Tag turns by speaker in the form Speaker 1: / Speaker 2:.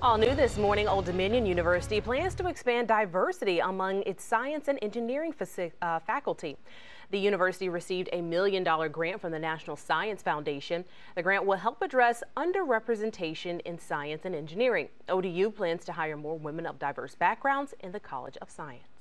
Speaker 1: All new this morning, Old Dominion University plans to expand diversity among its science and engineering uh, faculty. The university received a million dollar grant from the National Science Foundation. The grant will help address underrepresentation in science and engineering. ODU plans to hire more women of diverse backgrounds in the College of Science.